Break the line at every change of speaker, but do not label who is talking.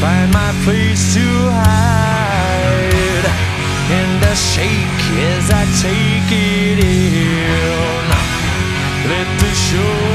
find my place to hide. And I shake as I take it in. Let the show